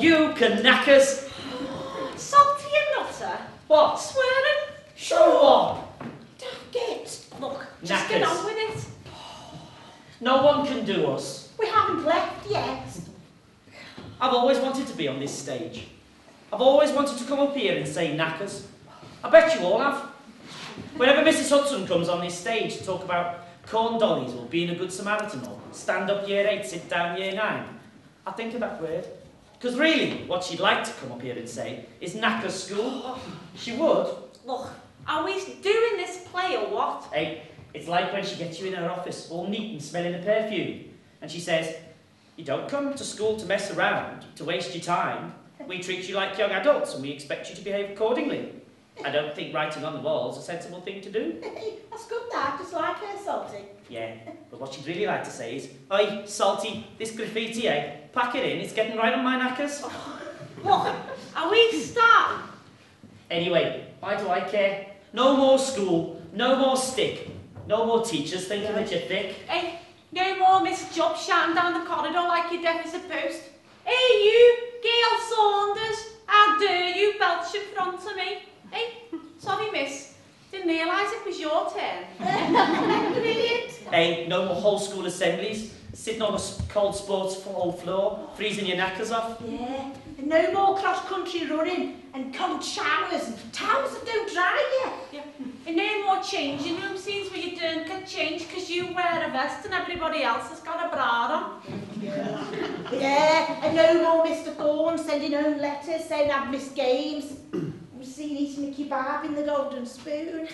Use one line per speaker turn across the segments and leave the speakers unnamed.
You can knack us.
Salty and nutter.
What?
Swearing.
Show what?
Don't get. Look, just
Knackers.
get on with it.
No one can do us.
We haven't left yet.
I've always wanted to be on this stage. I've always wanted to come up here and say knackers. I bet you all have. Whenever Mrs. Hudson comes on this stage to talk about corn dollies or being a good Samaritan or stand up year eight, sit down year nine, I think of that word. Because really, what she'd like to come up here and say is knackers school. She would.
Look, are we doing this play or what?
Hey, it's like when she gets you in her office, all neat and smelling of perfume, and she says, You don't come to school to mess around, to waste your time. We treat you like young adults and we expect you to behave accordingly. I don't think writing on the wall's is a sensible thing to do.
That's good, Dad. Just like her, Salty.
Yeah, but what she'd really like to say is, Oi, Salty, this graffiti, eh? Pack it in, it's getting right on my knackers.
Look, are we starting?
Anyway, why do I care? No more school, no more stick, no more teachers thinking that you're thick.
Hey, no more Miss Job shouting down the corridor like you're deaf as a post. Hey, you, Gail Saunders, how dare you belch in front of me? Hey, sorry, miss. Didn't realise it was your turn. Brilliant.
Hey, no more whole school assemblies, sitting on a s- cold sports hall floor, freezing your knackers off.
Yeah, and no more cross-country running and cold showers and towels that don't dry yet.
Yeah. And no more changing room scenes where you don't get changed because you wear a vest and everybody else has got a bra on.
Yeah, and no more Mr. Thorne sending home letters saying I've missed games. We've seen eating a kebab in the golden spoon.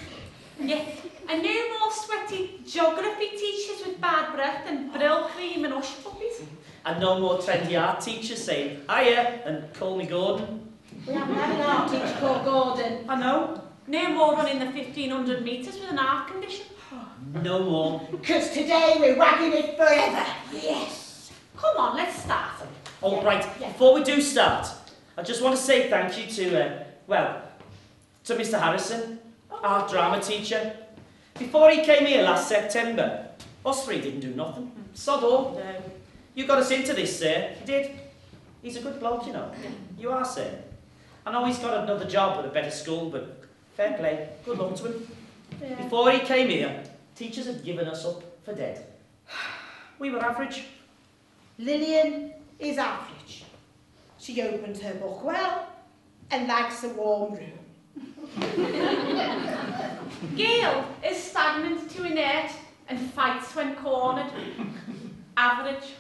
Yeah. And no more sweaty geography teachers with bad breath and Brylcreem and hush puppies.
And no more trendy art teachers saying, hiya, and call me Gordon.
We haven't had an art teacher called Gordon.
I know.
No more running the 1500 metres with an heart condition.
No more.
Because today we're wagging it forever. Yes.
Come on, let's start.
All right, before we do start, I just want to say thank you to, uh, well, to Mr. Harrison, our drama teacher. Before he came here last September, us three didn't do nothing. Sod all.
No.
You got us into this, sir. You did. He's a good bloke, you know. You are, sir. I know he's got another job at a better school, but fair play. Good luck to him. Before he came here, teachers had given us up for dead. We were average.
Lillian is average. She opens her book well and likes a warm room.
Gail is stagnant to inert and fights when cornered. Average.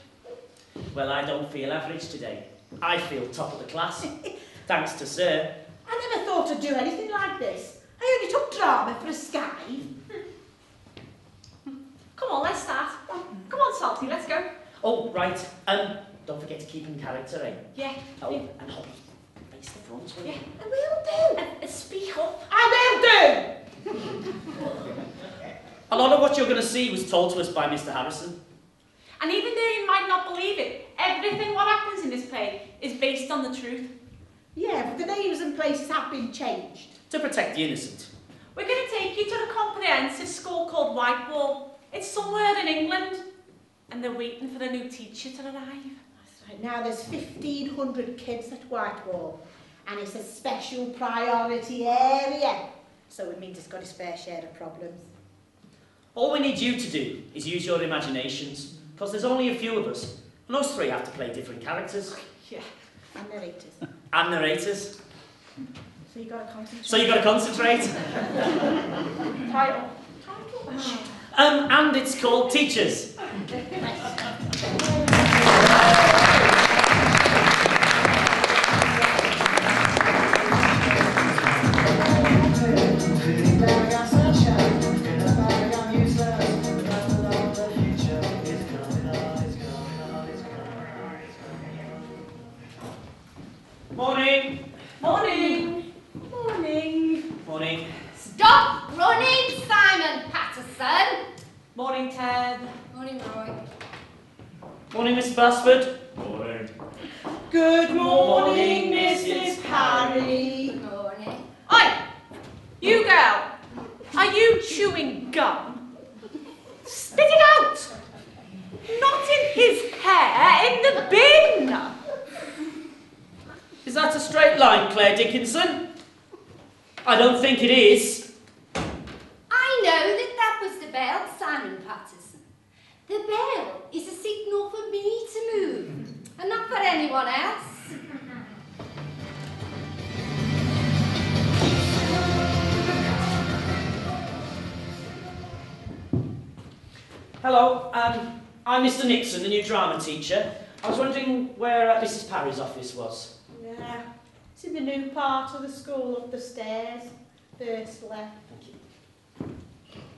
Well, I don't feel average today. I feel top of the class. Thanks to Sir.
I never thought I'd do anything like this. I only took drama for a sky.
Come on, let's start. Come on, Salty, let's go.
Oh, right. Um, don't forget to keep in character, eh?
Yeah.
Oh, and Hobby, face the front, will you?
Yeah.
I will do.
And, and speak up.
I will do.
A lot of what you're going to see was told to us by Mr. Harrison.
And even though you might not believe it, everything what happens in this play is based on the truth.
Yeah, but the names and places have been changed.
To protect the innocent.
We're going to take you to a comprehensive school called Whitewall. It's somewhere in England. And they're waiting for the new teacher to arrive.
That's right. Now there's 1,500 kids at Whitewall, and it's a special priority area. So it means it's got its fair share of problems.
All we need you to do is use your imaginations, because there's only a few of us, and us three have to play different characters
Yeah.
And narrators.
and narrators.
So you got to concentrate.
So you've got to concentrate.
Title.
Um, and it's called
Teechers.
Claire Dickinson. I don't think it is.
I know that that was the bell, Simon Patterson. The bell is a signal for me to move, and not for anyone else.
Hello, um, I'm Mr. Nixon, the new drama teacher. I was wondering where uh, Mrs. Parry's office was.
Yeah. It's in the new part of the school up the stairs. First left.
Thank you.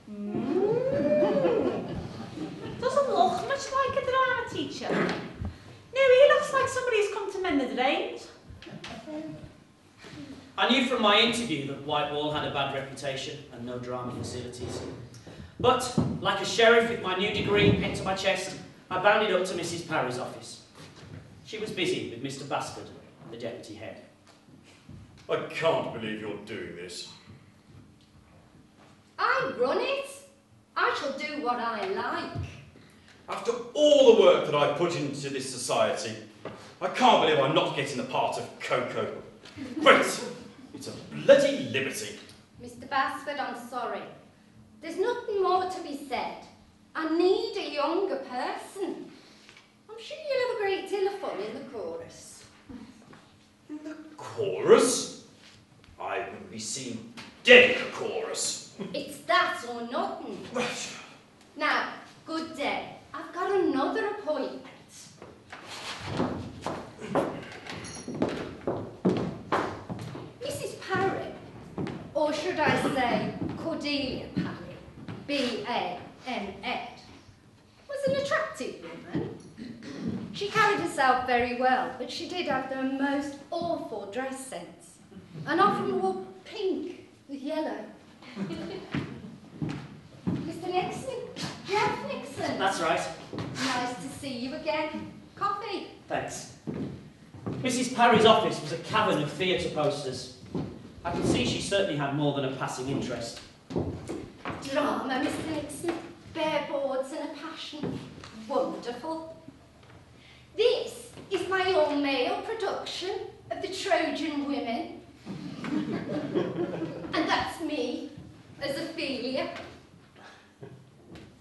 Mm.
Doesn't look much like a drama teacher. No, he looks like somebody who's come to mend the drains.
I knew from my interview that Whitewall had a bad reputation and no drama facilities. But, like a sheriff with my new degree pinned to my chest, I bounded up to Mrs. Parry's office. She was busy with Mr. Basford, the deputy head.
I can't believe you're doing this.
I run it. I shall do what I like.
After all the work that I put into this society, I can't believe I'm not getting the part of Ko-Ko. Great! It's a bloody liberty.
Mr. Basford, I'm sorry. There's nothing more to be said. I need a younger person. I'm sure you'll have a great deal of fun in the chorus.
In the chorus? I wouldn't be seen dead in a chorus.
It's that or nothing. Now, good day. I've got another appointment. Mrs. Parry, or should I say Cordelia Parry, B-A-N-Ed, was an attractive woman. She carried herself very well, but she did have the most awful dress sense, and often wore pink with yellow. Mr. Nixon, Jeff Nixon.
That's right.
Nice to see you again. Coffee.
Thanks. Mrs. Parry's office was a cavern of theatre posters. I could see she certainly had more than a passing interest.
Drama, Mr. Nixon. Bare boards and a passion. Wonderful. This is my all-male production of the Trojan Women. and that's me, as Ophelia.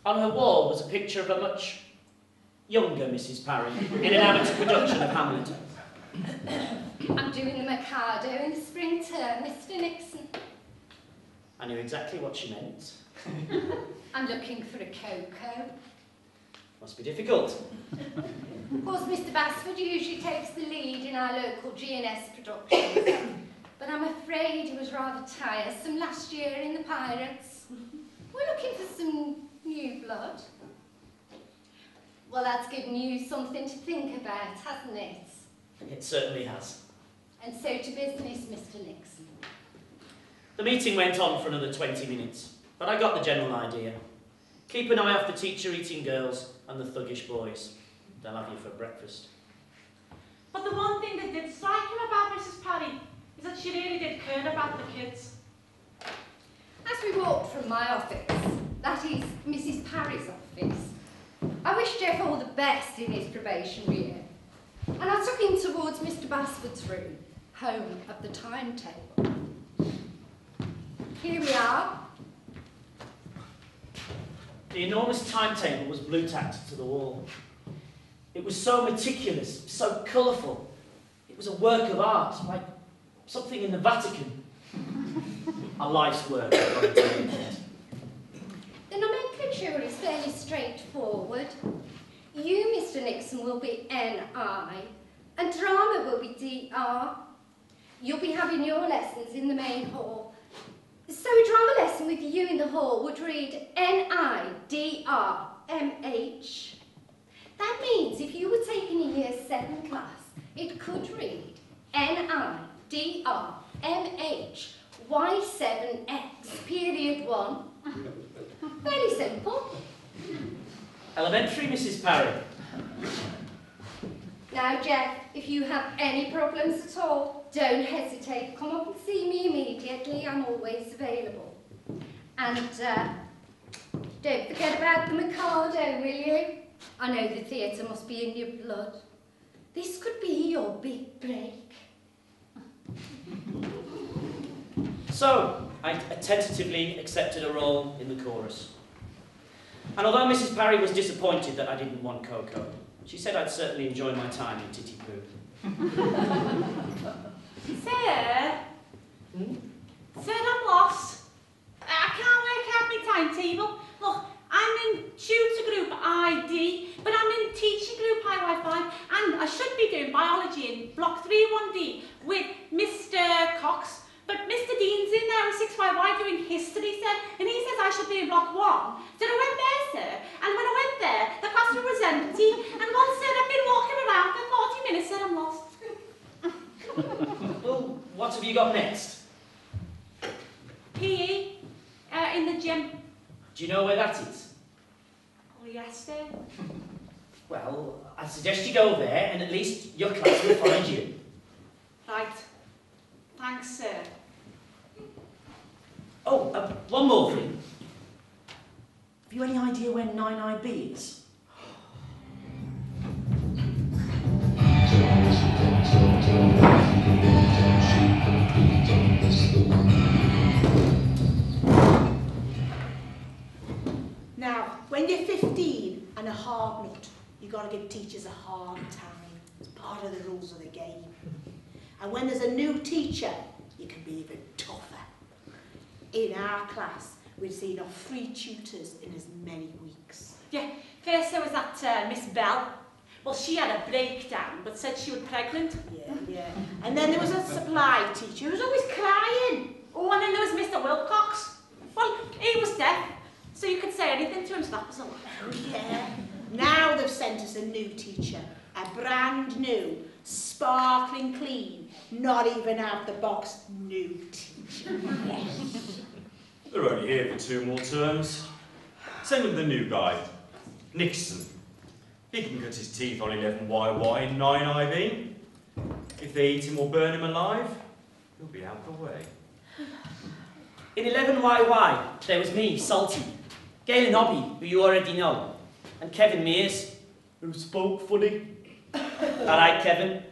On her wall was a picture of a much younger Mrs. Parry in an amateur production of Hamlet.
I'm doing the Mikado in the spring term, Mr. Nixon.
I knew exactly what she meant.
I'm looking for a Ko-Ko.
Must be difficult.
Of course, Mr. Basford usually takes the lead in our local GNS productions. but I'm afraid he was rather tiresome last year in the Pirates. We're looking for some new blood. Well, that's given you something to think about, hasn't it?
It certainly has.
And so to business, Mr. Nixon.
The meeting went on for another 20 minutes, but I got the general idea. Keep an eye off the teacher-eating girls and the thuggish boys. They'll have you for breakfast.
But the one thing that did strike him about Mrs. Parry is that she really did care about the kids.
As we walked from my office, that is Mrs. Parry's office, I wished Jeff all the best in his probationary year. And I took him towards Mr. Basford's room, home of the timetable. Here we are.
The enormous timetable was blue-tacked to the wall. It was so meticulous, so colourful. It was a work of art, like something in the Vatican. a life's work. I gotta tell you.
The nomenclature is fairly straightforward. You, Mr. Nixon, will be NI, and drama will be DR. You'll be having your lessons in the main hall. So a drama lesson with you in the hall would read N-I-D-R-M-H. That means if you were taking a year seven class, it could read N-I-D-R-M-H Y7X period one. Fairly simple.
Elementary, Mrs. Parry.
Now, Jeff, if you have any problems at all, don't hesitate. Come up and see me immediately. I'm always available. And uh, don't forget about the Mikado, will you? I know the theatre must be in your blood. This could be your big break.
So, I tentatively accepted a role in the chorus. And although Mrs. Parry was disappointed that I didn't want Ko-Ko, she said I'd certainly enjoy my time in Titty.
Sir?
Hmm?
Sir, I'm lost. I can't work out my timetable. Look, I'm in tutor group ID, but I'm in teaching group IY5, and I should be doing biology in block 31D with Mr. Cox. But Mr. Dean's in there in 6YY doing history, sir, and he says I should be in block 1. So I went there, sir, and when I went there, the classroom was empty, and one said I've been walking around for 40 minutes, sir, I'm lost.
Well, what have you got next?
PE, uh, in the gym.
Do you know where that is?
Oh, yes, sir.
Well, I suggest you go there and at least your class will find you.
Right. Thanks, sir.
Oh, uh, one more thing. Have you any idea where 9IB is?
Now, when you're 15 and a hard nut, you've got to give teachers a hard time. It's part of the rules of the game. And when there's a new teacher, you can be even tougher. In our class, we've seen off three tutors in as many weeks.
Yeah, first there was that uh, Miss Bell. Well, she had a breakdown, but said she was pregnant.
Yeah, yeah. And then there was a supply teacher who was always crying.
Oh, and then there was Mr. Wilcox. Well, he was deaf, so you could say anything to him, so that was a lot.
Oh, yeah. Now they've sent us a new teacher, a brand new, sparkling clean, not even out the box new teacher.
They're only here for two more terms. Send them the new guy, Nixon. He can cut his teeth on 11YY and 9IV. If they eat him or burn him alive, he'll be out of the way.
In 11YY, there was me, Salty, Galen Nobby, who you already know, and Kevin Mears, who spoke funny. Alright, Kevin.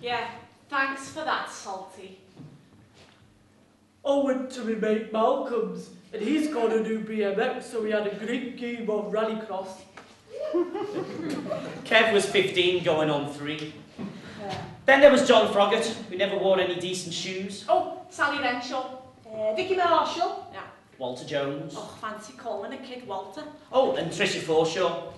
Yeah, thanks for that, Salty.
I went to my mate Malcolm's and he's got a new BMX so we had a great game of rallycross.
Kev was 15, going on 3. Then there was John Froggatt, who never wore any decent shoes.
Oh, Sally Renshaw.
Uh, Vicky Marshall.
Yeah.
Walter Jones.
Oh, fancy calling a kid Walter.
Oh, and Tricia Forshaw.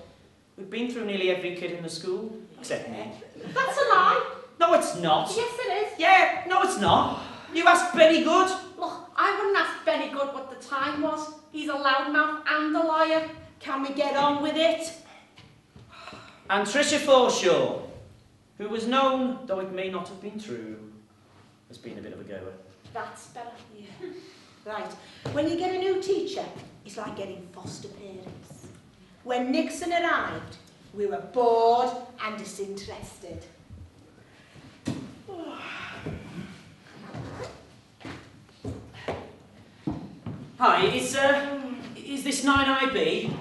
We've been through nearly every kid in the school, except me.
That's a lie.
No, it's not.
Yes, it is.
Yeah, no, it's not. You asked Benny Good.
Look, I wouldn't ask Benny Good what the time was. He's a loudmouth and a liar.
Can we get on with it?
And Tricia Forshaw, who was known, though it may not have been true, as being a bit of a goer.
That's better.
Yeah. Right. When you get a new teacher, it's like getting foster parents. When Nixon arrived, we were bored and disinterested.
Hi, is, uh, is this 9IB? Uh,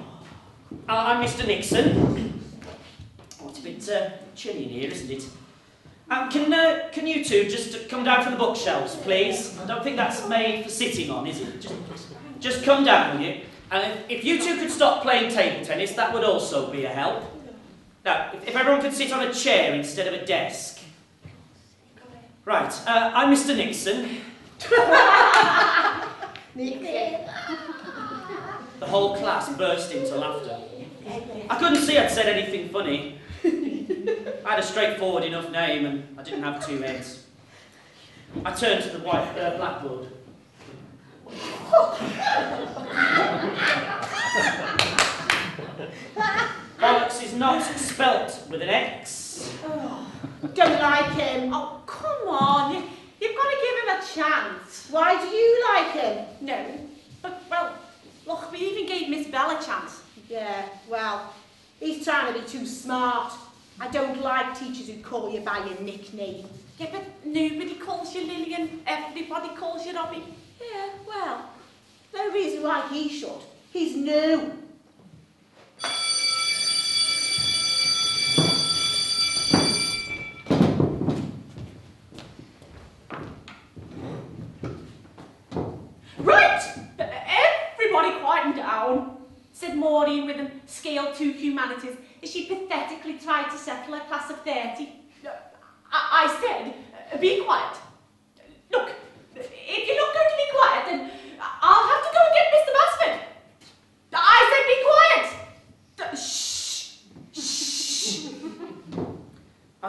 I'm Mr Nixon. Oh, it's a bit uh, chilly in here, isn't it? Um, can, uh, can you two just come down from the bookshelves, please? I don't think that's made for sitting on, is it? Just, just come down, will you? And if, if you two could stop playing table tennis, that would also be a help. Now, if, if everyone could sit on a chair instead of a desk. Right, uh, I'm Mr Nixon.
Nixon.
The whole class burst into laughter. I couldn't see I'd said anything funny. I had a straightforward enough name and I didn't have two heads. I turned to the white uh, blackboard. Bollocks is not spelt with an X.
Oh, don't like him.
Oh, come on. You, you've got to give him a chance.
Why do you like him?
No. But, well, look, we even gave Miss Bell a chance.
Yeah, well, he's trying to be too smart. I don't like teachers who call you by your nickname.
Yeah, but nobody calls you Lillian. Everybody calls you Hobby.
Yeah, well, no reason why he should. He's new.
Right! Everybody quieten down, said Maureen with a scale 2 humanities as she pathetically tried to settle her class of 30. I, I said, be quiet.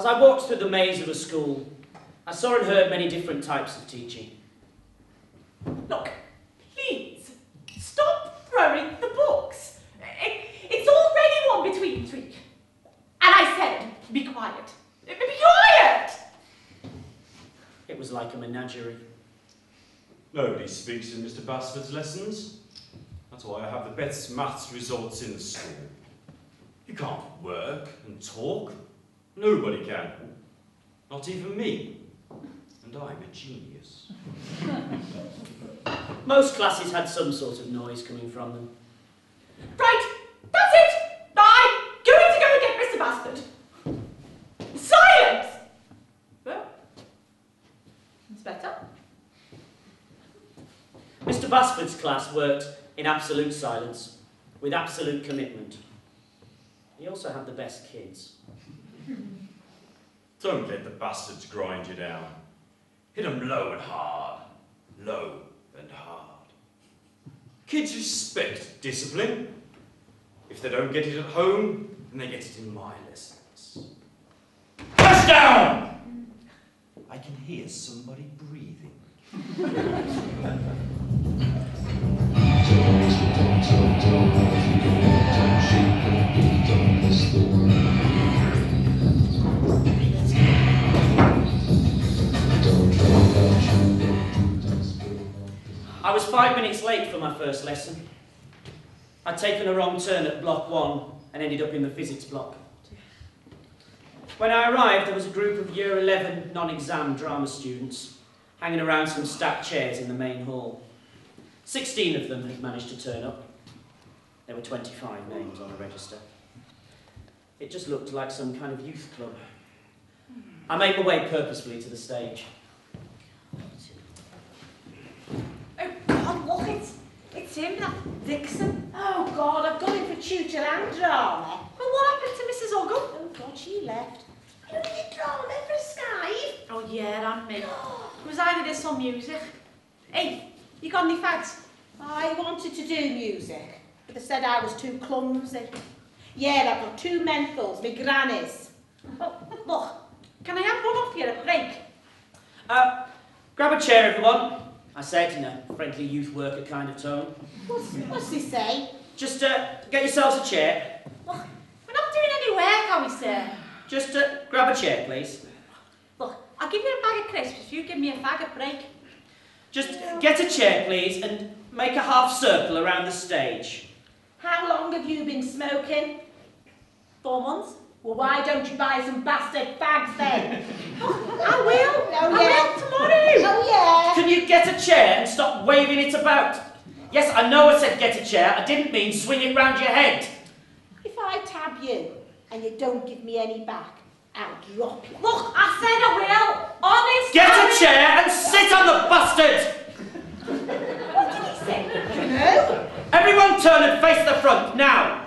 I walked through the maze of a school, I saw and heard many different types of teaching.
Look, please, stop throwing the books. It, it's already one between three. And I said, be quiet. Be quiet!
It was like a menagerie.
Nobody speaks in Mr. Basford's lessons. That's why I have the best maths results in the school. You can't work and talk. Nobody can. Not even me. And I'm a genius.
Most classes had some sort of noise coming from them.
Right, that's it. I'm going to go and get Mr. Bastard. Silence! Well, it's better.
Mr. Basford's class worked in absolute silence, with absolute commitment. He also had the best kids. Hmm.
Don't let the bastards grind you down. Hit 'em low and hard. Low and hard. Kids respect discipline. If they don't get it at home, then they get it in my lessons. Hush down! I can hear somebody breathing.
was five minutes late for my first lesson. I'd taken a wrong turn at block one and ended up in the physics block. When I arrived, there was a group of year 11 non-exam drama students hanging around some stacked chairs in the main hall. 16 of them had managed to turn up. There were 25 names on the register. It just looked like some kind of youth club. I made my way purposefully to the stage.
Oh, God, look, it's, it's him, that Dixon.
Oh God, I've got him for tutor and drama.
Well, what happened to Mrs. Ogle?
Oh God, she left.
You did drama for a Sky? Oh, yeah, and me. It was either this or music. Hey, you got any fags?
I wanted to do music, but they said I was too clumsy. Yeah, I've got two mentals, my grannies.
Oh, look, can I have one off here at break?
Uh, grab a chair, everyone, I said in a friendly youth worker kind of tone.
What's, what's he say?
Just uh, get yourselves a chair.
Look, we're not doing any work, are we, sir?
Just uh, grab a chair, please.
Look, I'll give you a bag of crisps if you give me a fag at break.
Just get a chair, please, and make a half circle around the stage.
How long have you been smoking?
Four months?
Well, why don't you buy some bastard fags then?
I will.
Oh,
I
yeah.
will tomorrow.
Oh,
Can you get a chair and stop waving it about? Yes, I know I said get a chair. I didn't mean swing it round your head.
If I tab you and you don't give me any back, I'll drop you.
Look, I said I will. Honest.
Get a chair and sit on the bastard!
What did he say? No.
Everyone turn and face the front, now!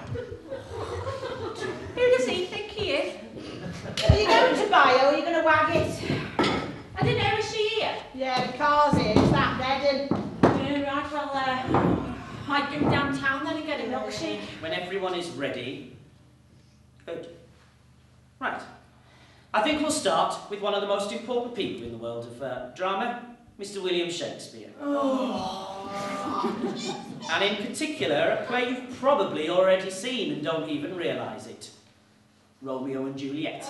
Who does he think he is?
Are you going to buy or are you going to wag it?
I didn't know, is she here?
Yeah, the car's here. It's that red and...
Yeah, right, well, uh, might go downtown then and get a milkshake.
When everyone is ready. Good. Right. I think we'll start with one of the most important people in the world of uh, drama, Mr. William Shakespeare. and in particular, a play you've probably already seen and don't even realise it. Romeo and Juliet.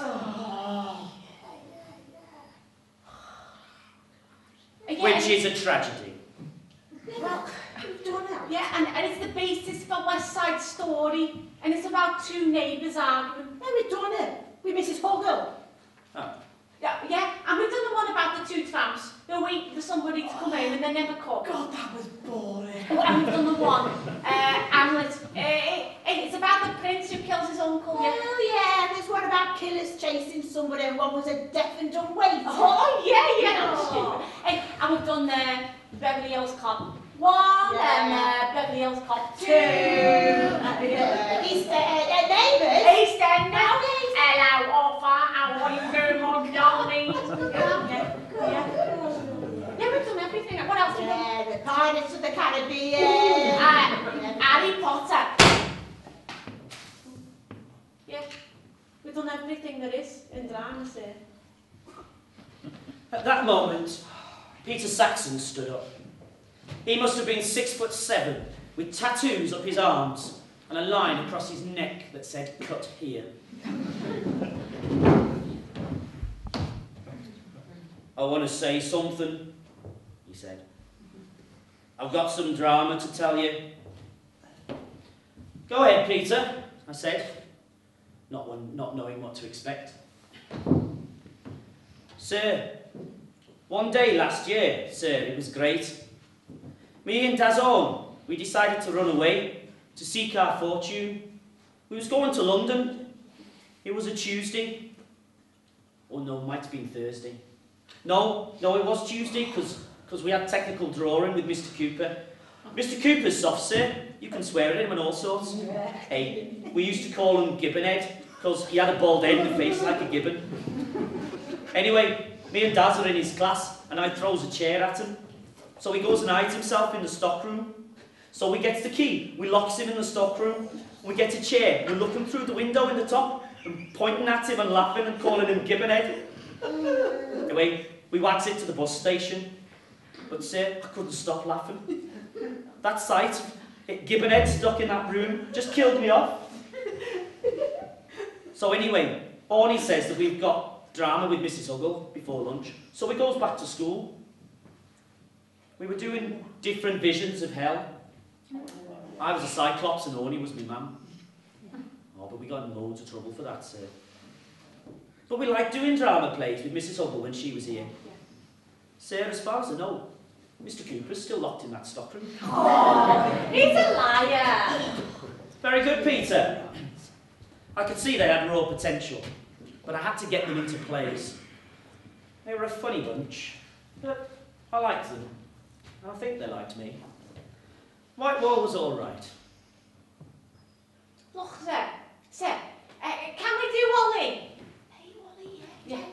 Yeah,
Which is a tragedy.
Well, you've done it.
Yeah, and, and it's the basis for West Side Story, and it's about two neighbours arguing.
No, we've done it. With Mrs. Hoggle.
Oh.
Yeah, yeah, and we've done the one about the two tramps who wait for somebody to come home and they never come.
God, that was boring.
Oh, and we've done the one, uh, Hamlet. Uh, it, it's about the prince who kills his uncle. Yeah.
Well, yeah, killers chasing somebody and one was a deaf and dumb waiter.
Oh, yeah, yeah,
Oh.
Hey, and we've done uh, Beverly Hills Cop. One,
Yeah.
and uh, Beverly Hills Cop two.
Two. Uh, East uh, uh, neighbours.
East End now. Hello, Offa. How are you doing, my darling? yeah, yeah. Yeah, we've done everything. What else have we done?
Yeah, the Pirates of the Caribbean.
Uh, Harry Potter. We've done everything there is in drama, sir.
At that moment, Peter Saxon stood up. He must have been six foot seven, with tattoos up his arms and a line across his neck that said, cut here. I want to say something, he said. I've got some drama to tell you. Go ahead, Peter, I said, not, one, not knowing what to expect. Sir, one day last year, sir, it was great. Me and Dazon, we decided to run away to seek our fortune. We was going to London. It was a Tuesday. Oh no, might have been Thursday. No, no, it was Tuesday because we had technical drawing with Mr. Cooper. Mr. Cooper's soft, sir. You can swear at him and all sorts. Hey, we used to call him Gibbonhead because he had a bald head and a face like a gibbon. Anyway, me and Daz are in his class, and I throws a chair at him. So he goes and hides himself in the stockroom. So we gets the key, we locks him in the stockroom, we get a chair, we look him through the window in the top, and pointing at him and laughing and calling him Gibbonhead. Anyway, we wads it to the bus station. But sir, I couldn't stop laughing. That sight of Gibbonhead stuck in that room just killed me off. So anyway, Orny says that we've got drama with Mrs. Huggle before lunch, so we goes back to school. We were doing different visions of hell. I was a Cyclops and Orny was my mum. Oh, but we got in loads of trouble for that, sir. But we liked doing drama plays with Mrs. Huggle when she was here. Sir, as far as I know, Mr. Cooper's still locked in that stockroom.
Oh, He's a liar.
Very good, Peter. I could see they had raw potential, but I had to get them into plays. They were a funny bunch, but I liked them. I think they liked me. Whitewall was all right.
Look, sir. Sir, uh, can we do Wally? Hey, Wally, yeah. Yeah.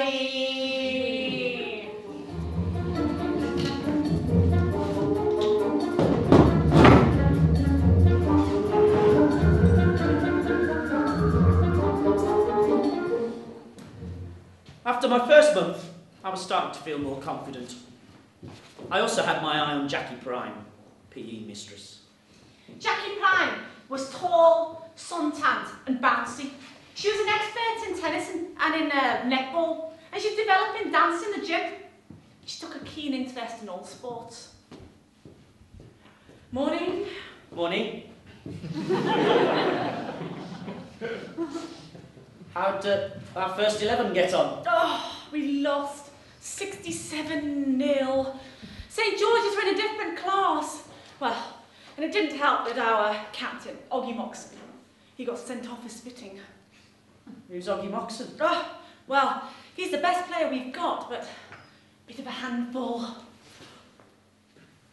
Wally!
After my first month, I was starting to feel more confident. I also had my eye on Jackie Prime, PE mistress.
Jackie Prime was tall, suntanned, and bouncy. She was an expert in tennis and, and in uh, netball, and she she's developing dance in the gym. She took a keen interest in all sports. Morning.
Morning. How'd uh, our first 11 get on?
Oh, we lost 67 nil. St George's were in a different class. Well, and it didn't help that our captain, Oggy Moxon, he got sent off for spitting.
Who's Oggy Moxon?
Oh, well, he's the best player we've got, but a bit of a handful.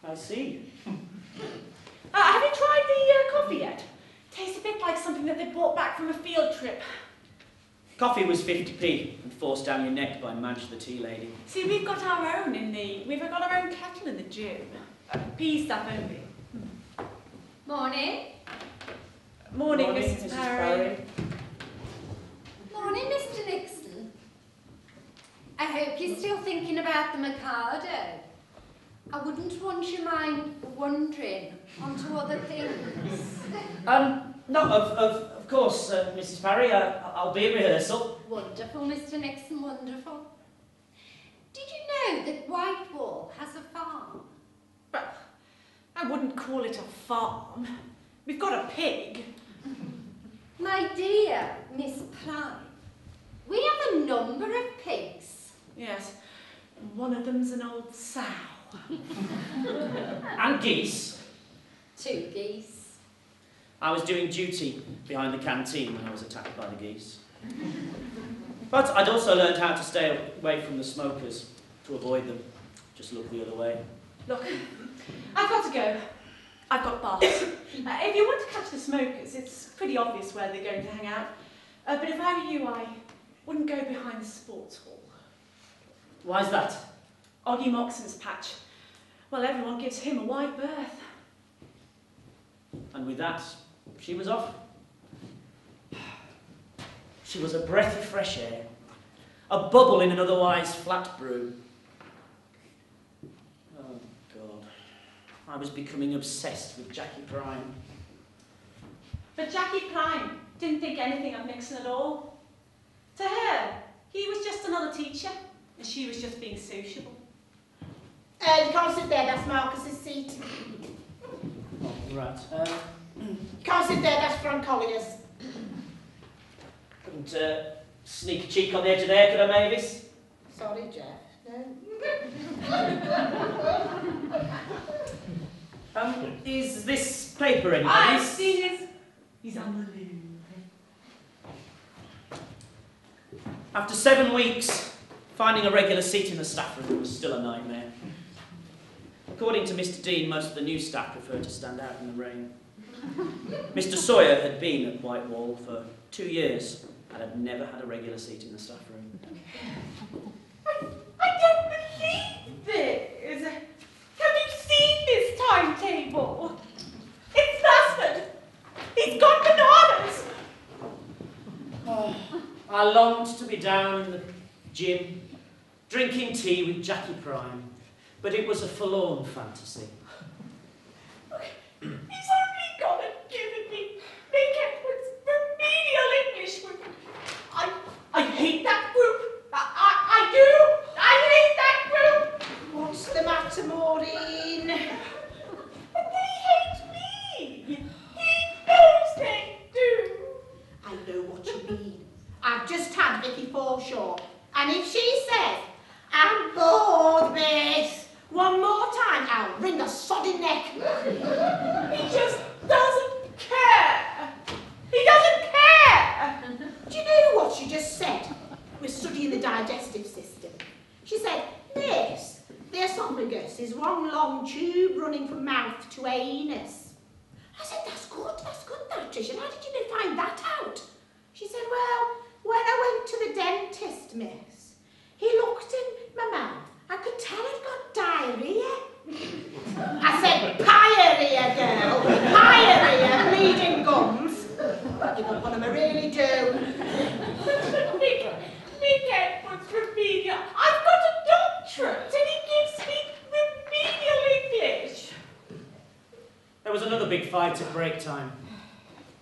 I see.
Uh, have you tried the uh, coffee yet? Tastes a bit like something that they brought back from a field trip.
Coffee was 50p and forced down your neck by Madge the tea lady.
See, we've got our own in the, we've got our own kettle in the gym. Uh, pea stuff only.
Morning.
Morning, Mrs. Parry.
Morning, Mr. Nixon. I hope you're still thinking about the Mikado. I wouldn't want your mind wandering onto other things.
Um, no, of, of, of course, uh, Mrs. Parry, uh, I'll be at rehearsal.
Wonderful, Mr. Nixon, wonderful. Did you know that Whitewall has a farm?
Well, I wouldn't call it a farm. We've got a pig.
My dear Miss Prime, we have a number of pigs.
Yes, one of them's an old sow.
And geese.
Two geese.
I was doing duty behind the canteen when I was attacked by the geese. But I'd also learned how to stay away from the smokers, to avoid them. Just look the other way.
Look, I've got to go. I've got bars. Uh, if you want to catch the smokers, it's pretty obvious where they're going to hang out. Uh, but if I were you, I wouldn't go behind the sports hall.
Why's that?
Oggy Moxon's patch. Well, everyone gives him a wide berth.
And with that, she was off. She was a breath of fresh air, a bubble in an otherwise flat brew. Oh, God. I was becoming obsessed with Jackie Prime.
But Jackie Prime didn't think anything of Nixon at all. To her, he was just another teacher, and she was just being sociable.
Uh, you can't sit there, that's Marcus's seat.
Oh, right. Um,
You can't sit there, that's Frank Collier's.
couldn't uh, sneak a cheek on the edge of there, could I, Mavis?
Sorry, Jeff. No.
Um, is this paper in
I've
anybody's?
seen his... He's on the loose.
After seven weeks, finding a regular seat in the staff room was still a nightmare. According to Mr. Dean, most of the new staff preferred to stand out in the rain. Mr. Sawyer had been at Whitewall for two years and had never had a regular seat in the staff room.
I don't believe this. Have you seen this timetable? It's Basford. He's gone bananas.
Oh, I longed to be down in the gym, drinking tea with Jackie Prime, but it was a forlorn fantasy.
He's only gone and given me Mick Edwards' remedial English group. I, I hate that group. I, I, I do. I hate that group.
What's the matter, Maureen?
And they hate me. He knows they do.
I know what you mean. I've just had Vicky Forshaw, and if she says, I'm bored, miss, one more time, I'll wring her sodding neck.
He just doesn't care. He doesn't care.
Do you know what she just said? We're studying the digestive system. She said, Miss, the esophagus is one long tube running from mouth to anus. I said, that's good, that's good, that, Trish. And how did you find that out? She said, well, when I went to the dentist, miss, he looked in my mouth. I could tell I'd got diarrhea. I said, pyorrhea, girl. Pyorrhea, bleeding gums. Give up on him, I really do.
Mick, Mick Edwards remedial. I've got a doctorate and he gives me remedial English.
There was another big fight at break time.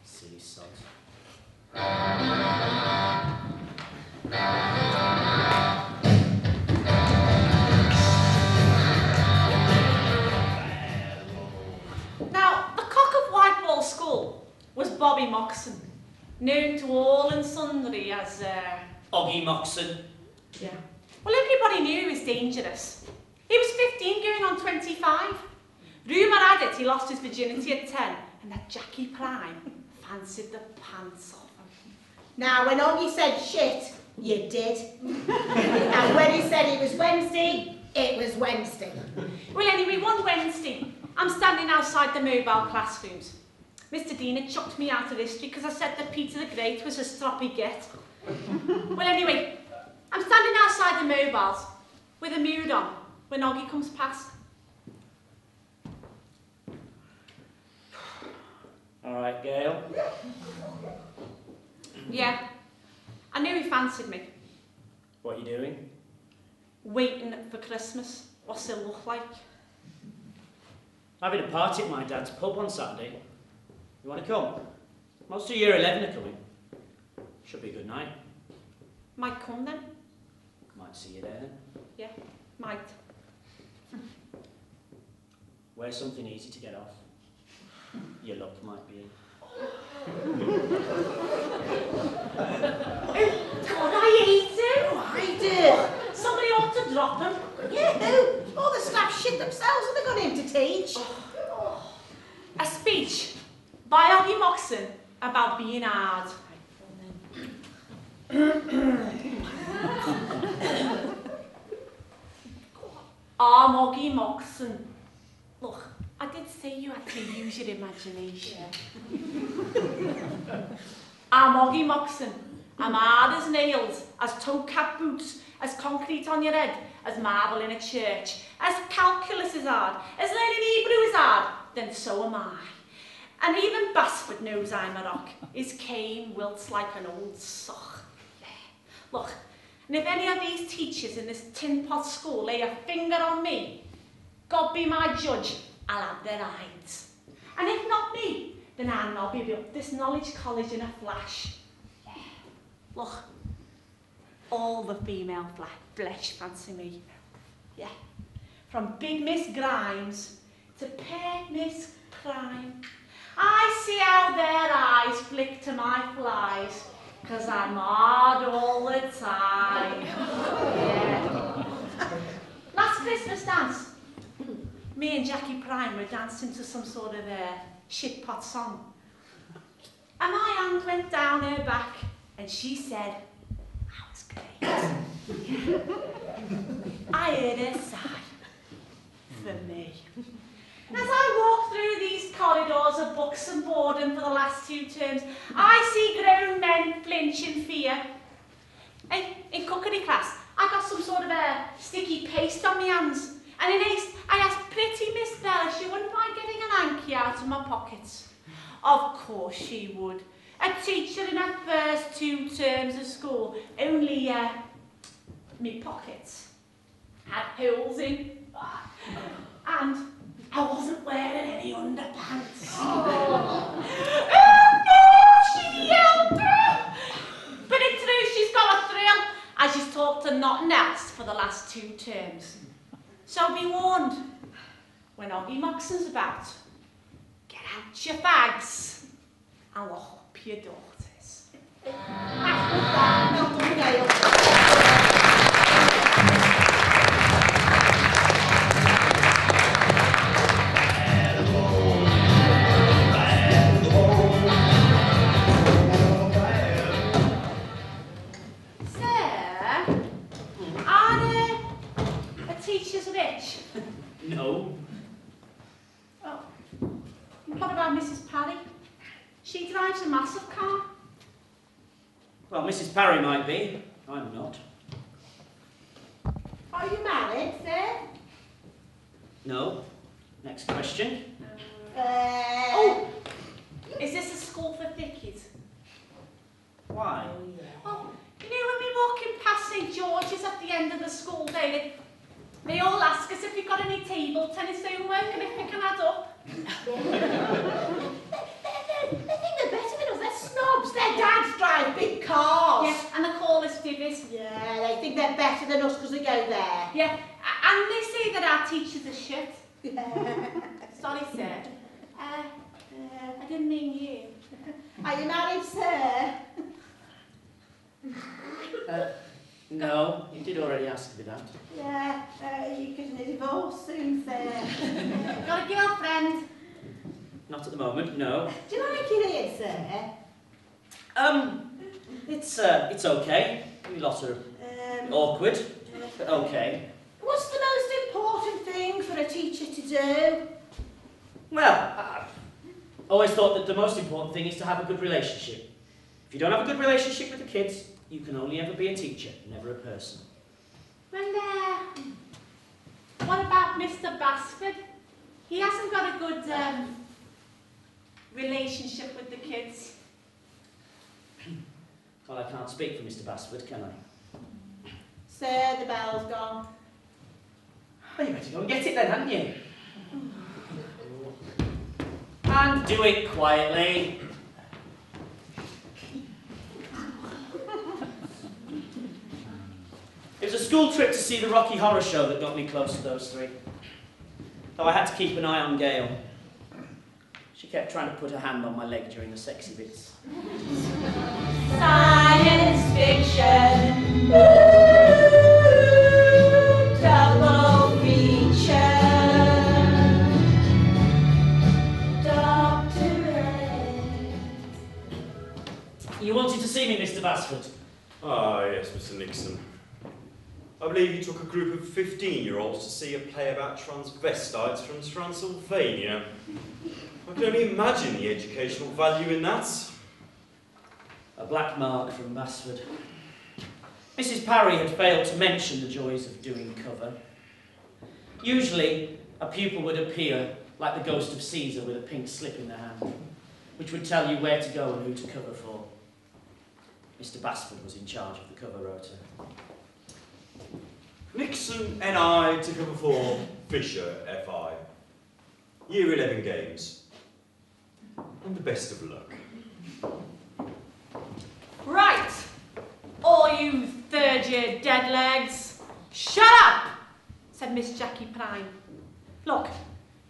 Silly sod.
Now, the cock of Whitewall School was Bobby Moxon, known to all and sundry as, uh,
Oggy Moxon.
yeah. Well, everybody knew he was dangerous. He was 15 going on 25. Rumour had it he lost his virginity at 10 and that Jackie Prime fancied the pants off.
Now, when Oggy said shit, you did. and when he said it was Wednesday, it was Wednesday.
Well, anyway, one Wednesday, I'm standing outside the mobile classrooms. Mr. Dean had chucked me out of history because I said that Peter the Great was a stroppy get. well, anyway, I'm standing outside the mobiles with a mood on when Oggy comes past.
All right, Gail.
Yeah, I knew he fancied me.
What are you doing?
Waiting for Christmas. What's it look like?
Having a party at my dad's pub on Saturday. You want to come? Most of year 11 are coming. Should be a good night.
Might come then.
Might see you there then.
Yeah, might.
Wear something easy to get off. Your luck might be
God, I hate him.
Oh, I did.
Somebody ought to drop him.
Yeah, who? All the staff shit themselves and they got him to teach. Oh.
A speech by Abby Moxon about being hard. Ah, Moggy Moxon. Look, say you had to use your imagination. I'm Oggy Moxon. I'm hard as nails, as toe-cap boots, as concrete on your head, as marble in a church, as calculus is hard, as learning Hebrew is hard, then so am I. And even Basford knows I'm a rock. His cane wilts like an old sock. Yeah. Look, and if any of these teachers in this tin pot school lay a finger on me, God be my judge, I'll have their hides. And if not me, then I'll nobby up this knowledge college in a flash. Yeah. Look, all the female flesh fancy me. Yeah. From Big Miss Grimes to Pet Miss Prime. I see how their eyes flick to my flies, cause I'm hard all the time. Last Christmas dance, me and Jackie Prime were dancing to some sort of uh, shit pot song. And my hand went down her back and she said, that was great. I heard her sigh, for me. As I walk through these corridors of books and boredom for the last two terms, I see grown men flinch in fear. And in cookery class, I got some sort of a sticky paste on my hands. And in haste, I asked pretty Miss Bella if she wouldn't mind out of my pockets. Of course she would. A teacher in her first two terms of school, only uh, me pockets had holes in. And I wasn't wearing any underpants. Oh, no, she yelled. But in truth, she's got a thrill as she's talked to nothing else for the last two terms. So be warned, when Oggy Moxon's about, get out your bags and lock up your daughters.
Well
Parry
might be. I'm not.
Are you married, sir?
No. Next question.
Uh,
Oh, is this a school for thickies?
Why?
Oh, you know when we're walking past St George's at the end of the school day, they, they all ask us if we've got any table tennis homework and if we can add up.
they, they, they think they're better than us. They're snobs. Their dads drive big cars.
Yes, and they call us divvies.
Yeah, they think they're better than us because they go there.
Yeah, and they say that our teachers are shit. Sorry, sir. Uh, uh, I didn't mean you.
Are you married, sir?
Uh, no, you did already ask me that.
Yeah, uh, you're getting a divorce soon, sir.
Got a girlfriend?
Not at the moment, no.
Do you like it here, sir?
Um, it's uh, it's okay. We lot are
Um,
awkward, okay.
What's the most important thing for a teacher to do?
Well, I always thought that the most important thing is to have a good relationship. If you don't have a good relationship with the kids, you can only ever be a teacher, never a person.
Well, uh, what about Mr. Basford? He hasn't got a good um, relationship with the kids.
Well, I can't speak for Mr. Basford, can I?
Sir, the bell's gone.
Well, you better go and get it then, hadn't you? And do it quietly. It was a school trip to see the Rocky Horror Show that got me close to those three. Though I had to keep an eye on Gail. She kept trying to put her hand on my leg during the sexy bits.
Science fiction.
Believe he took a group of 15-year-olds to see a play about transvestites from Transylvania. I can only imagine the educational value in that.
A black mark from Basford. Mrs. Parry had failed to mention the joys of doing cover. Usually, a pupil would appear like the ghost of Caesar with a pink slip in their hand, which would tell you where to go and who to cover for. Mr. Basford was in charge of the cover rota.
Nixon NI to cover for Fisher FI. Year 11 games. And the best of luck.
Right, all you third year dead legs, shut up, said Miss Jackie Prime. Look,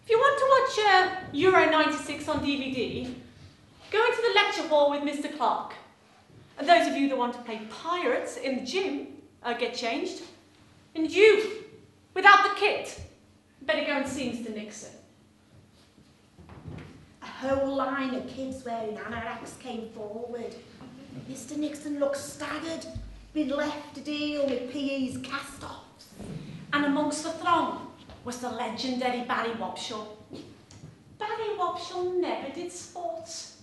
if you want to watch uh, Euro 96 on DVD, go into the lecture hall with Mr. Clark. And those of you that want to play pirates in the gym, uh, get changed. And you, without the kit, better go and see Mr. Nixon.
A whole line of kids wearing anoraks came forward. Mr. Nixon looked staggered, been left to deal with PE's cast-offs.
And amongst the throng was the legendary Barry Wobshaw. Barry Wobshaw never did sports.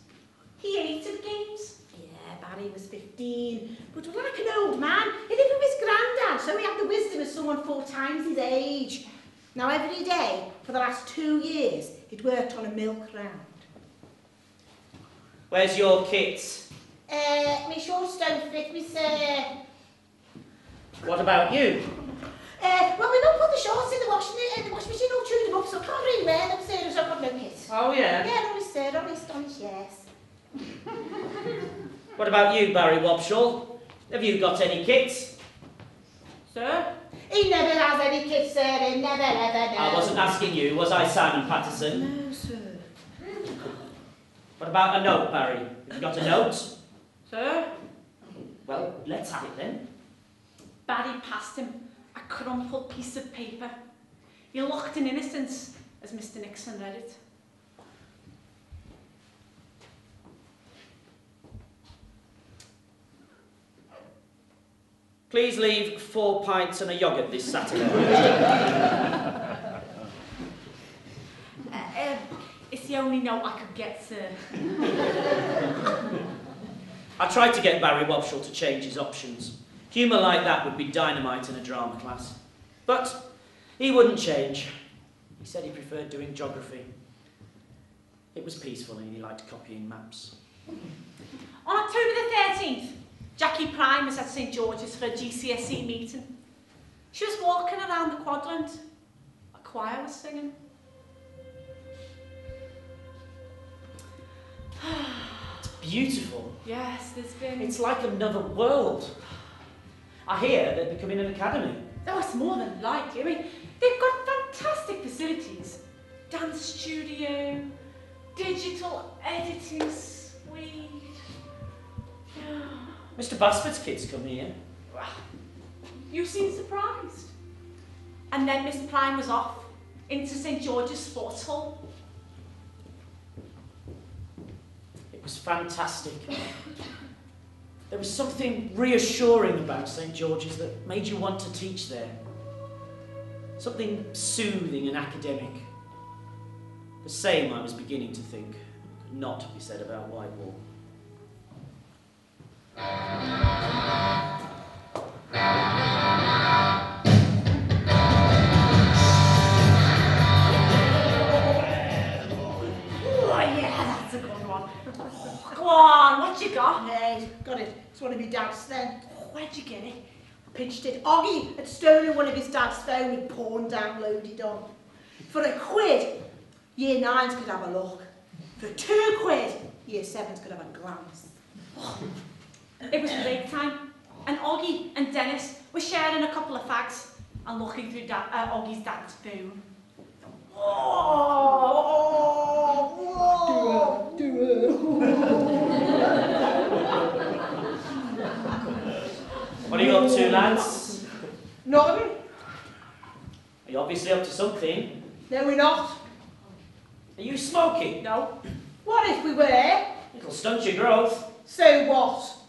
He hated games.
Yeah, Barry was 15, but like an old man, he lived with his granddad, so he had the wisdom of someone four times his age. Now, every day, for the last two years, he'd worked on a milk round.
Where's your kit?
Uh, my shorts don't fit me, sir.
What about you?
Uh, well, we don't put the shorts in the washing, uh, the washing machine, all chewed them up, so I can't really wear them, sir, so I've got no kit.
Oh, yeah.
Yeah, no, sir, honest, honest, yes.
What about you, Barry Wobshaw? Have you got any kits?
Sir?
He never has any kit, sir, he never, ever, no.
I wasn't asking you, was I, Simon Patterson?
No, sir.
What about a note, Barry? Have you got a note?
Sir?
Well, let's have it then.
Barry passed him a crumpled piece of paper. He looked in innocence as Mr. Nixon read it.
Please leave four pints and a yoghurt this Saturday.
Uh, um, it's the only note I could get, sir.
I tried to get Barry Wobshaw to change his options. Humour like that would be dynamite in a drama class. But he wouldn't change. He said he preferred doing geography. It was peaceful and he liked copying maps.
On October the 13th, Jackie Prime was at St George's for a GCSE meeting. She was walking around the quadrant. A choir was singing.
It's beautiful.
Yes, there's been...
It's like another world. I hear they're becoming an academy.
Oh, it's more than like. I mean, they've got fantastic facilities. Dance studio, digital editing
Mr. Basford's kids come here.
You seem surprised. And then Miss Prime was off into St George's Sports Hall.
It was fantastic. There was something reassuring about St. George's that made you want to teach there. Something soothing and academic. The same, I was beginning to think, could not be said about Whitewall.
One Go on, what'd you got?
Hey, got it. It's one of your dad's then.
Where'd you get it?
Pitched it. Oggy had stolen one of his dad's phone with porn downloaded on. For a quid, year nines could have a look. For two quid, year sevens could have a glance.
It was break time, and Oggy and Dennis were sharing a couple of fags and looking through da- uh, Oggy's dad's phone.
Do it, do
What are you up to, lads?
Nothing?
Are you obviously up to something?
No, we're not.
Are you smoking?
No.
What if we were?
It'll stunt your growth.
So what?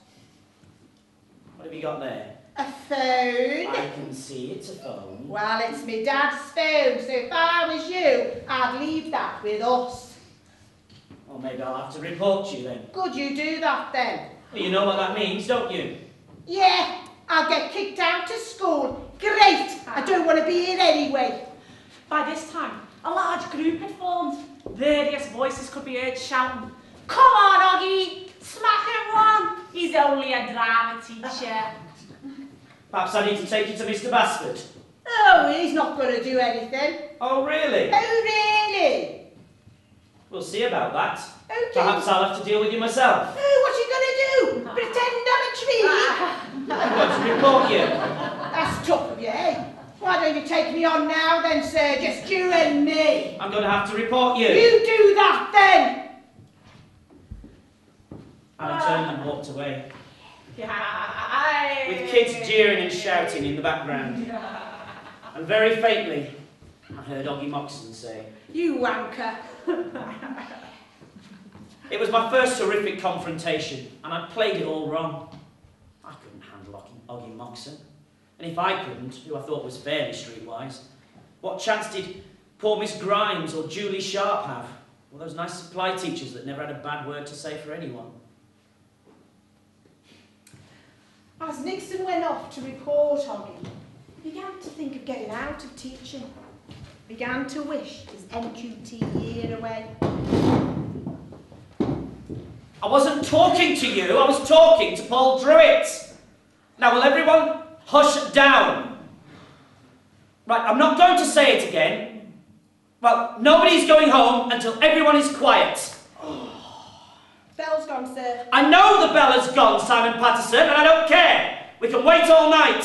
What have you got there?
A phone?
I can see it's a phone.
Well, it's me dad's phone, so if I was you, I'd leave that with us.
Well, maybe I'll have to report you then.
Could you do that then?
Well, you know what that means, don't you?
Yeah, I'll get kicked out of school. Great! I don't want to be here anyway.
By this time, a large group had formed. Various voices could be heard shouting, Come on, Oggy! Smack him one! He's only a drama teacher.
Perhaps I need to take you to Mr. Basford.
Oh, he's not going to do anything.
Oh, really?
Oh, really?
We'll see about that.
Okay.
Perhaps I'll have to deal with you myself.
Oh, what are you going to do? Pretend I'm a tree?
I'm going to report you.
That's tough of you, eh? Why don't you take me on now then, sir? Just you and me.
I'm going to have to report you.
You do that then.
And I turned and walked away,
Yeah,
with kids jeering and shouting in the background. And very faintly, I heard Oggy Moxon say,
You wanker.
It was my first horrific confrontation, and I played it all wrong. I couldn't handle Oggy, Oggy Moxon. And if I couldn't, who I thought was fairly streetwise, what chance did poor Miss Grimes or Julie Sharp have? Or those nice supply teachers that never had a bad word to say for anyone?
As Nixon went off to report Hoggy, he began to think of getting out of teaching. Began to wish his NQT year away.
I wasn't talking to you, I was talking to Paul Druitt. Now, will everyone hush down? Right, I'm not going to say it again. Well, nobody's going home until everyone is quiet.
Bell's gone, sir.
I know the bell has gone, Simon Patterson, and I don't care. We can wait all night.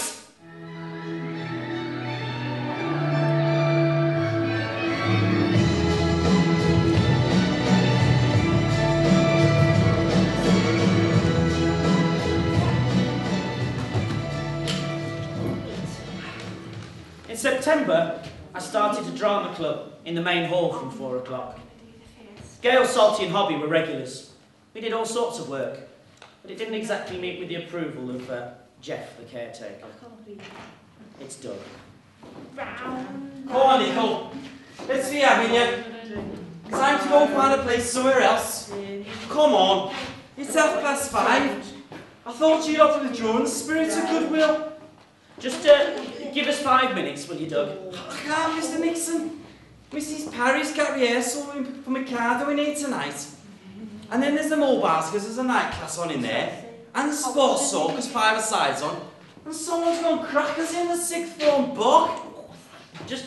In September, I started a drama club in the main hall from four o'clock. Gail, Salty and Hobby were regulars. We did all sorts of work, but it didn't exactly meet with the approval of uh, Jeff, the caretaker.
I can't believe it.
It's Doug.
Round.
Come on, Nicole. Let's be having you. Time to go find a place somewhere else. Come on. It's half past five. I thought you'd offer the drones spirit of goodwill.
Just uh, give us five minutes, will you, Doug?
I can't, Mr. Nixon. Mrs. Parry's got rehearsal for Mikado in here tonight. And then there's the mobiles, because there's a night class on in there. And the sports soul, because five sides on. And someone's gone crackers in the sixth form book.
Just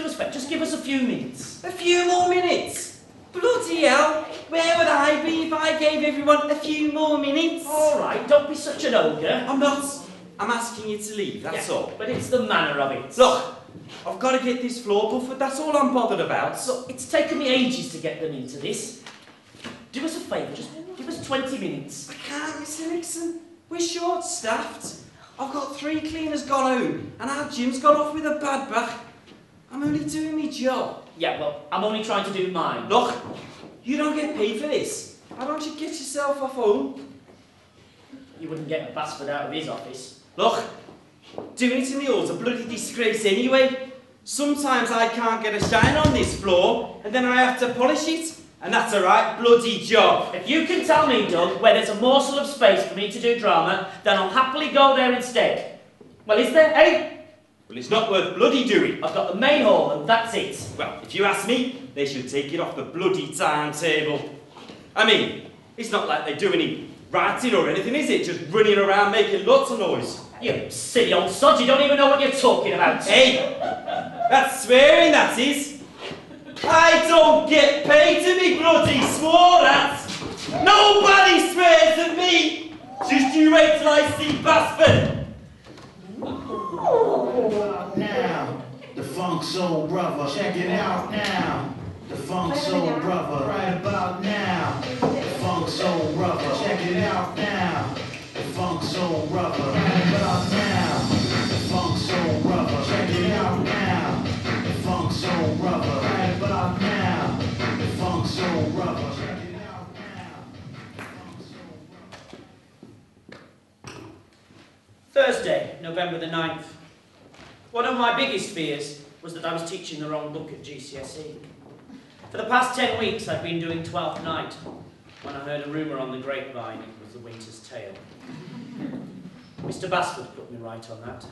us just give us a few minutes.
A few more minutes. Bloody hell. Where would I be if I gave everyone a few more minutes?
All right, don't be such an ogre.
I'm not. I'm asking you to leave, that's
Yeah,
all.
But it's the manner of it.
Look, I've got to get this floor buffered, that's all I'm bothered about. So,
Look, it's taken me ages to get them into this. Do us a favour, just give us 20 minutes.
I can't, Mr. Nixon. We're short staffed. I've got three cleaners gone home, and our Jim's gone off with a bad back. I'm only doing my job.
Yeah, well, I'm only trying to do mine.
Look, you don't get paid for this. Why don't you get yourself off home?
You wouldn't get Basford out of his office.
Look, doing it in the hall's a bloody disgrace anyway. Sometimes I can't get a shine on this floor, and then I have to polish it, and that's a right bloody job.
If you can tell me, Doug, where there's a morsel of space for me to do drama, then I'll happily go there instead. Well, is there? Hey,
Well, it's not worth bloody doing.
I've got the main hall, and that's it.
Well, if you ask me, they should take it off the bloody timetable. I mean, it's not like they do any writing or anything, is it? Just running around making lots of noise.
You silly old sod, you don't even know what you're talking about.
Hey, that's swearing, that is. I don't get paid to be bloody swore at. Nobody swears at me. Just you wait till I see Basford.
now. The Funk Soul Brother, check it out now. The Funk Soul Brother, right about now. The Funk Soul Brother, check it out now. The Funk Soul Brother,
Thursday, November the 9th. One of my biggest fears was that I was teaching the wrong book at GCSE. For the past 10 weeks, I've been doing Twelfth Night, when I heard a rumour on the grapevine it was The Winter's Tale. Mr. Basford put me right on that.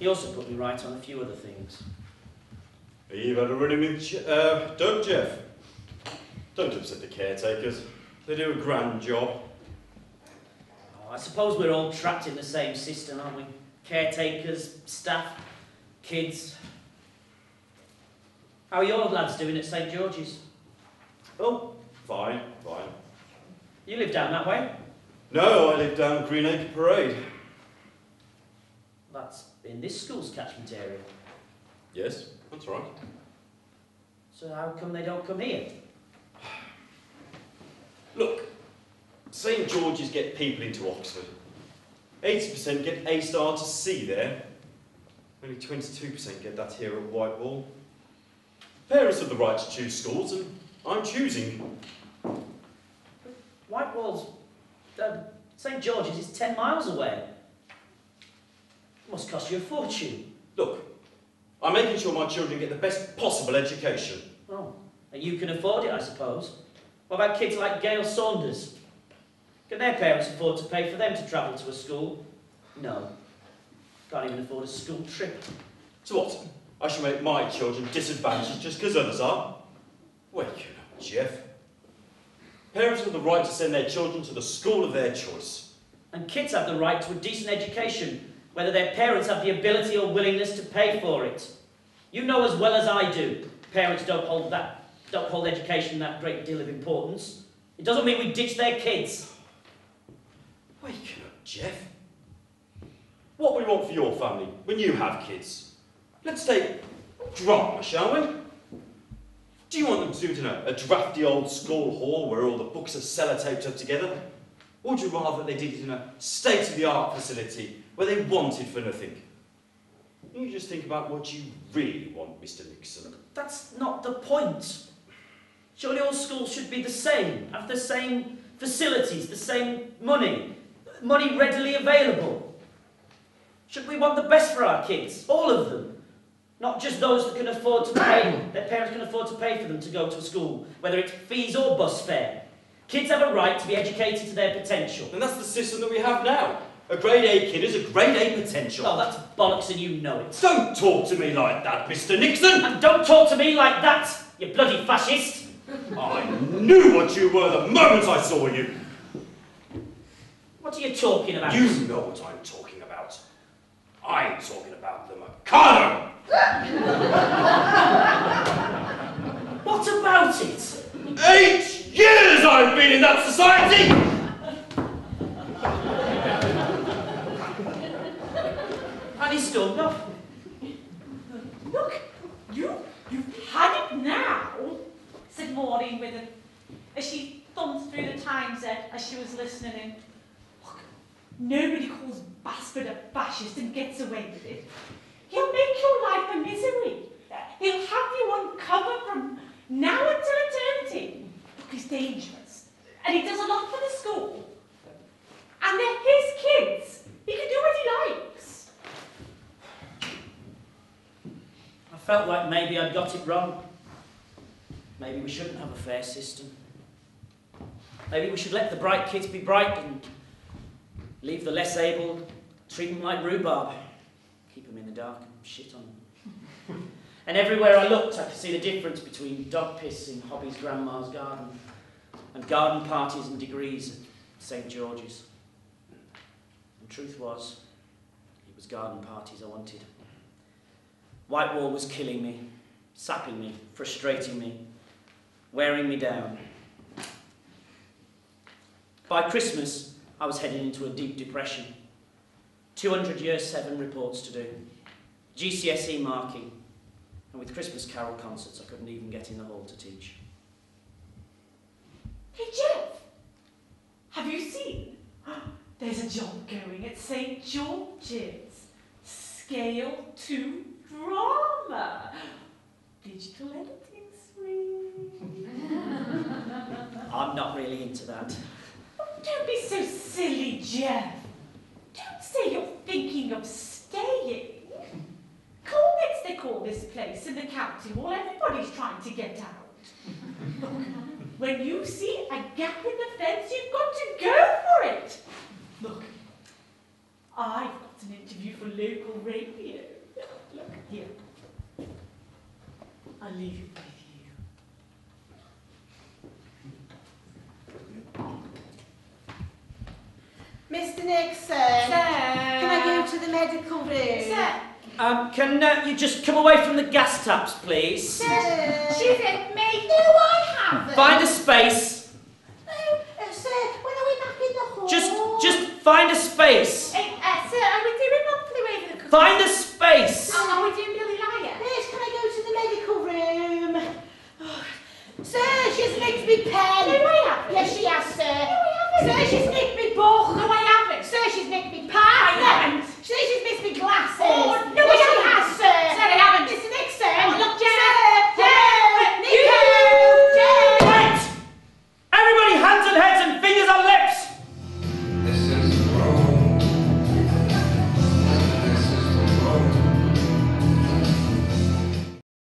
He also put me right on a few other things.
You've had a run in with uh, Doug, Jeff. Don't upset the caretakers. They do a grand job.
Oh, I suppose we're all trapped in the same system, aren't we? Caretakers, staff, kids. How are your lads doing at St George's? Oh,
Fine, fine.
you live down that way?
No, I live down Greenacre Parade.
That's in this school's catchment area.
Yes, that's right.
So how come they don't come here?
Look, St George's get people into Oxford. 80% get A star to C there. Only 22% get that here at Whitewall. Parents have the right to choose schools, and I'm choosing.
Whitewall's, uh, St George's is 10 miles away. It must cost you a fortune.
Look, I'm making sure my children get the best possible education.
Oh, and you can afford it, I suppose. What about kids like Gail Saunders? Can their parents afford to pay for them to travel to a school? No. Can't even afford a school trip.
So what? I shall make my children disadvantaged just because others are? Well, you know, Jeff. Parents have the right to send their children to the school of their choice.
And kids have the right to a decent education, whether their parents have the ability or willingness to pay for it. You know as well as I do, parents don't hold that don't hold education that great deal of importance. It doesn't mean we ditch their kids.
Wake up, Jeff. What we want for your family when you have kids? Let's take drama, shall we? Do you want them to do it in a, a drafty old school hall where all the books are sellotaped up together? Or would you rather they did it in a state-of-the-art facility where they wanted for nothing? You just think about what you really want, Mr. Nixon.
That's not the point. Surely all schools should be the same, have the same facilities, the same money, money readily available. Should we want the best for our kids, all of them? Not just those that can afford to pay, their parents can afford to pay for them to go to school, whether it's fees or bus fare. Kids have a right to be educated to their potential.
And that's the system that we have now. A grade A kid is a grade A potential.
Oh, that's bollocks and you know it.
Don't talk to me like that, Mr. Nixon!
And don't talk to me like that, you bloody fascist!
I knew what you were the moment I saw you.
What are you talking about?
You know what I'm talking about. I'm talking about the Mikado.
What about it?
Eight years I've been in that society!
And he's still nothing.
Look, you, you've had it now, said With a, as she thumbed through the Times as she was listening in. Look, nobody calls Basford a fascist and gets away with it. He'll make your life a misery. He'll have you on cover from now until eternity. Look, he's dangerous. And he does a lot for the school. And they're his kids. He can do what he likes.
I felt like maybe I'd got it wrong. Maybe we shouldn't have a fair system. Maybe we should let the bright kids be bright and leave the less able, treat them like rhubarb. Keep them in the dark and shit on them. and everywhere I looked, I could see the difference between dog piss in Hobby's grandma's garden and garden parties and degrees at St George's. And truth was, it was garden parties I wanted. Whitewall was killing me, sapping me, frustrating me, wearing me down. By Christmas, I was heading into a deep depression. 200 year 7 reports to do, GCSE marking, and with Christmas carol concerts, I couldn't even get in the hall to teach.
Hey, Jeff, have you seen? There's a job going at St. George's. Scale 2 drama. Digital editing suite.
I'm not really into that.
Oh, don't be so silly, Jeff. Don't say you're thinking of staying? Corbetts they call this place in the county hall. Everybody's trying to get out. when you see a gap in the fence, you've got to go for it. Look, I've got an interview for local radio. Look, here. I'll leave you.
Mr Nixon, can I go to the medical room?
Sir,
Um, can uh, you just come away from the gas taps, please?
Sir.
she's in me.
No, I haven't.
Find a space.
No, uh, sir, when are we back in the hall?
Just, just find a space.
Hey, uh, sir, are we doing monthly way to the
Find a space.
Oh, are we doing Billy Liar?
Yes, can I go to the medical room? Oh, sir, she's nicked me pen.
No, I haven't.
Yes, she has, sir.
No, Says she's nicked me book. No, I haven't.
Says she's nicked me pie. I haven't. Says she's missed me glasses.
Oh, no, she has, sir.